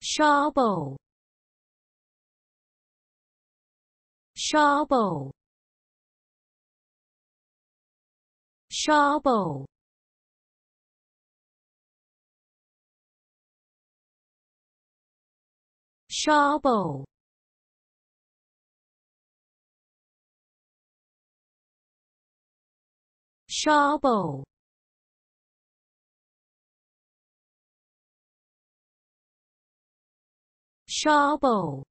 shovel. Shovel. Shovel. Shovel. Shovel shovel